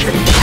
Thank you.